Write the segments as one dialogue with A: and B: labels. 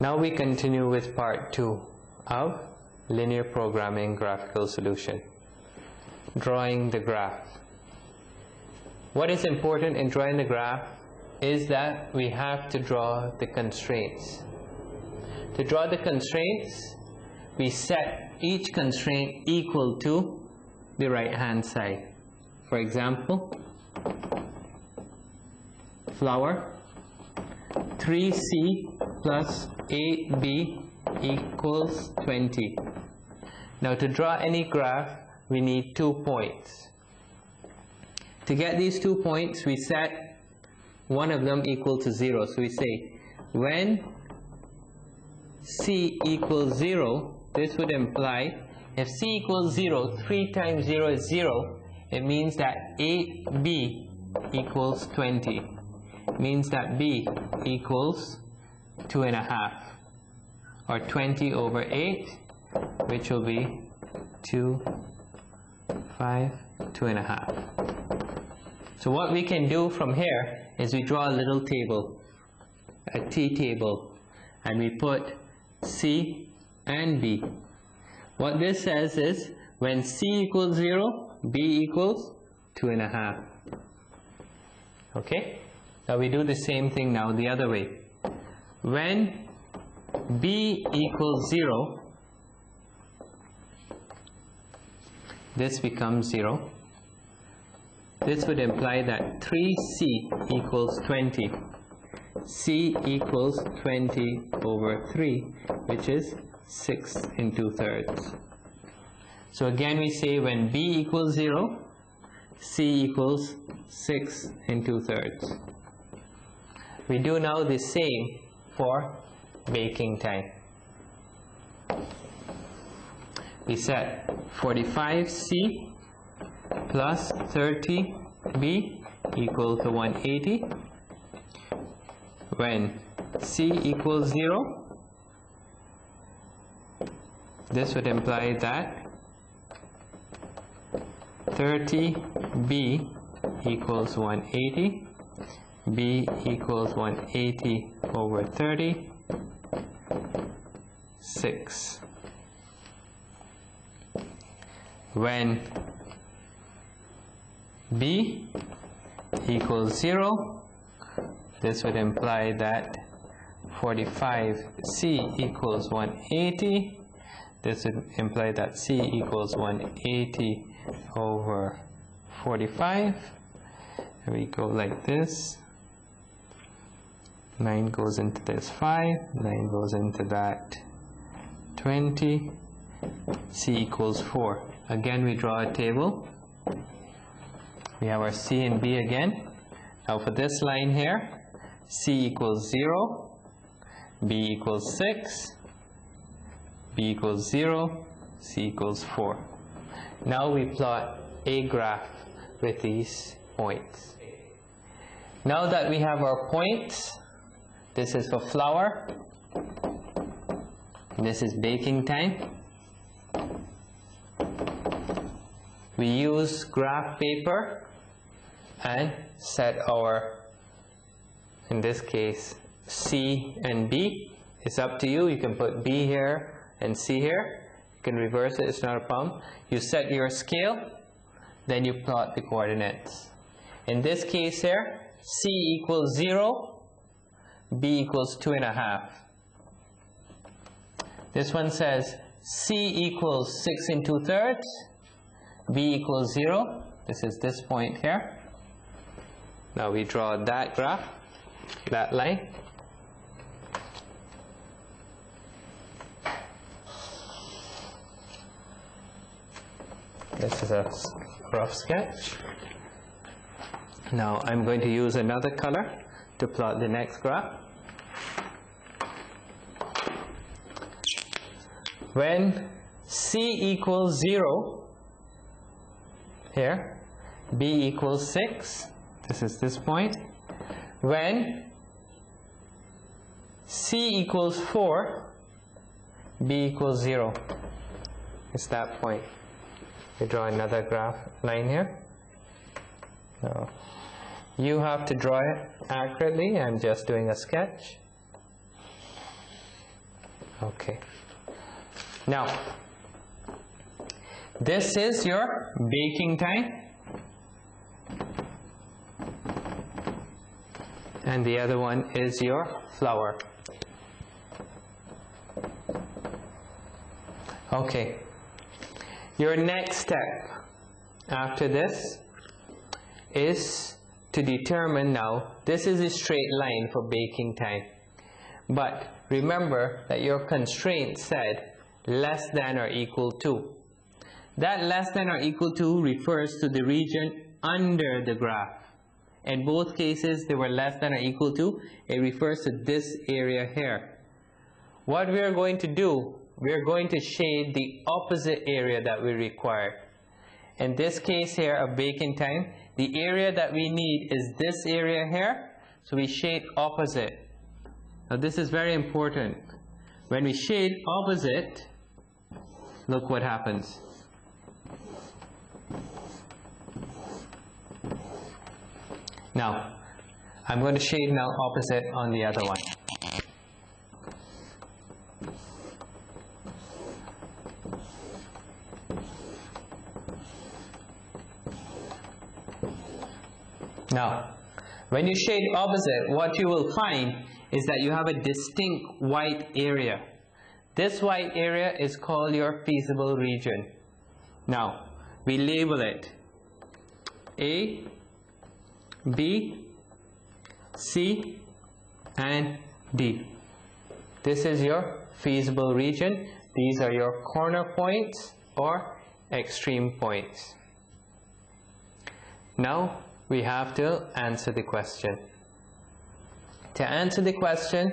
A: Now we continue with part two of linear programming graphical solution. Drawing the graph. What is important in drawing the graph is that we have to draw the constraints. To draw the constraints, we set each constraint equal to the right hand side. For example, flour 3c plus ab equals 20. Now to draw any graph, we need two points. To get these two points, we set one of them equal to 0. So we say, when c equals 0, this would imply if c equals 0, 3 times 0 is 0, it means that 8b equals 20. Means that b equals 2 and a half or 20 over 8 which will be 2 5 2 and a half. So what we can do from here is we draw a little table a t table and we put c and b. What this says is when c equals 0 b equals 2 and a half. Okay now we do the same thing now the other way. When b equals 0 this becomes 0 this would imply that 3c equals 20 c equals 20 over 3 which is 6 and 2 thirds. So again we say when b equals 0 c equals 6 and 2 thirds we do now the same for baking time. We set 45C plus 30B equal to 180 when C equals 0 this would imply that 30B equals 180 B equals 180 over 30 6 when b equals 0 this would imply that 45c equals 180 this would imply that c equals 180 over 45 we go like this 9 goes into this 5 9 goes into that 20 c equals 4 again we draw a table. We have our c and b again. Now for this line here c equals 0 b equals 6 b equals 0 c equals 4 now we plot a graph with these points. Now that we have our points this is for flour this is baking time. We use graph paper and set our, in this case, C and B. It's up to you. You can put B here and C here. You can reverse it. It's not a problem. You set your scale, then you plot the coordinates. In this case here, C equals 0, B equals 2 and a half. This one says C equals 6 and 2 thirds, B equals 0. This is this point here. Now we draw that graph, that line. This is a rough sketch. Now I'm going to use another color to plot the next graph. when C equals 0 here B equals 6 this is this point when C equals 4 B equals 0 it's that point we draw another graph line here no. You have to draw it accurately I'm just doing a sketch Okay. Now, this is your baking time. And the other one is your flour. Okay. Your next step after this is to determine now, this is a straight line for baking time. But remember that your constraint said less than or equal to. That less than or equal to refers to the region under the graph. In both cases, they were less than or equal to. It refers to this area here. What we are going to do, we are going to shade the opposite area that we require. In this case here of baking time, the area that we need is this area here, so we shade opposite. Now this is very important. When we shade opposite, look what happens. Now, I'm going to shade now opposite on the other one. Now, when you shade opposite, what you will find is that you have a distinct white area. This white area is called your feasible region. Now, we label it A, B, C, and D. This is your feasible region. These are your corner points or extreme points. Now, we have to answer the question. To answer the question,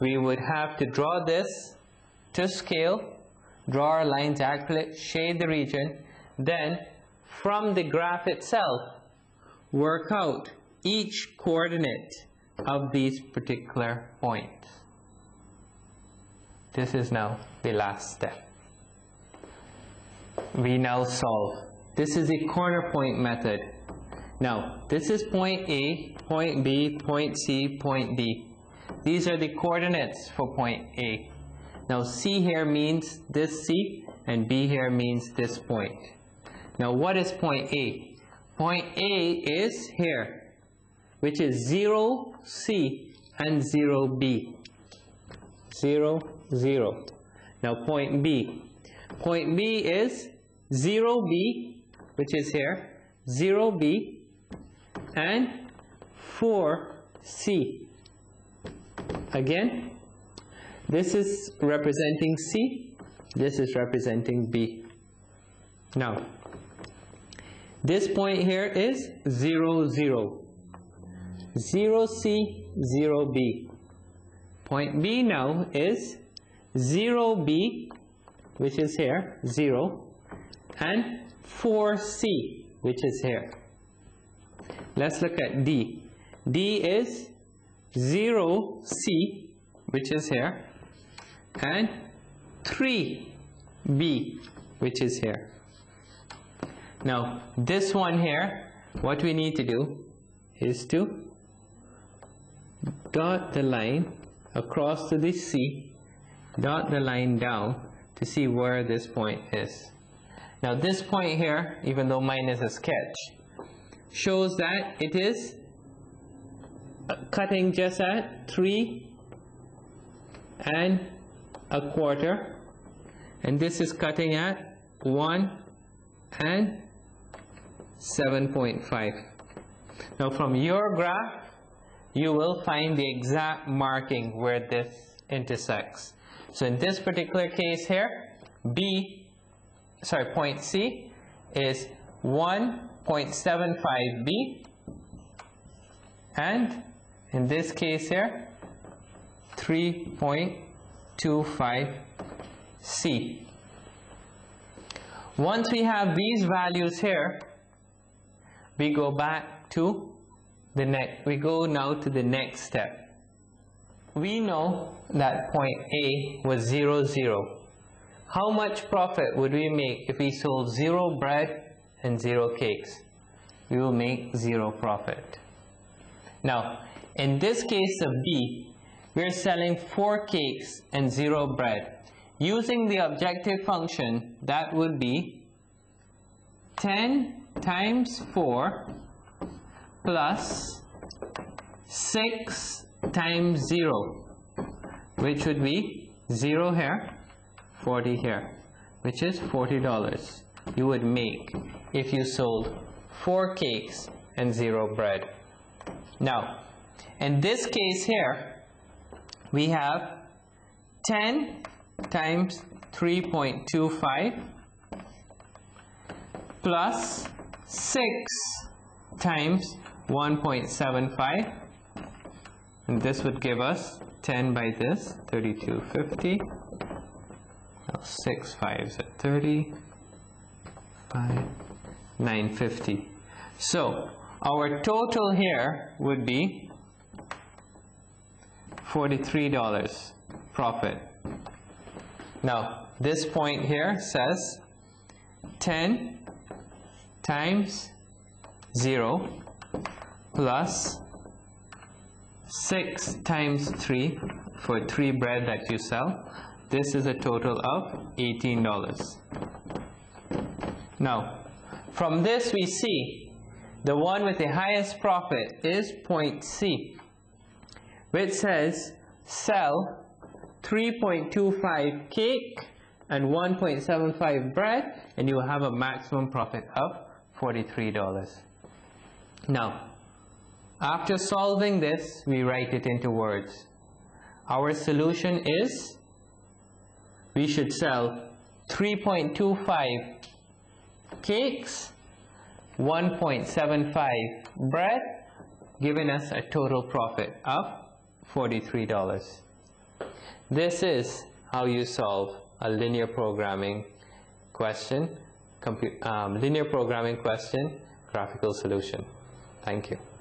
A: we would have to draw this to scale, draw our lines accurately, shade the region, then from the graph itself, work out each coordinate of these particular points. This is now the last step. We now solve. This is a corner point method. Now, this is point A, point B, point C, point D. These are the coordinates for point A. Now, C here means this C, and B here means this point. Now, what is point A? Point A is here, which is 0, C, and 0, B. 0, 0. Now, point B. Point B is 0, B, which is here, 0, B, and 4C. Again, this is representing C, this is representing B. Now, this point here is 0, 0. 0C, 0B. Point B now is 0B, which is here, 0, and 4C, which is here. Let's look at D. D is 0C, which is here, and 3B, which is here. Now, this one here, what we need to do is to dot the line across to the C, dot the line down to see where this point is. Now this point here, even though mine is a sketch, shows that it is cutting just at 3 and a quarter. And this is cutting at 1 and 7.5 now from your graph you will find the exact marking where this intersects. So in this particular case here B sorry point C is 1 0.75b and in this case here 3.25c. Once we have these values here, we go back to the next, we go now to the next step. We know that point A was 0, 0. How much profit would we make if we sold zero bread and zero cakes, we will make zero profit. Now, in this case of B, we're selling four cakes and zero bread. Using the objective function, that would be 10 times 4 plus 6 times 0, which would be 0 here, 40 here, which is $40 you would make if you sold 4 cakes and 0 bread. Now, in this case here, we have 10 times 3.25 plus 6 times 1.75 and this would give us 10 by this 3250 now 6 fives at 30 5 950 so our total here would be $43 profit now this point here says 10 times 0 plus 6 times 3 for 3 bread that you sell. This is a total of $18. Now, from this we see the one with the highest profit is point C, which says sell 3.25 cake and 1.75 bread and you will have a maximum profit of $43. Now, after solving this, we write it into words. Our solution is we should sell 3.25 cakes, 1.75 bread, giving us a total profit of $43. This is how you solve a linear programming question, um, linear programming question, graphical solution. Thank you.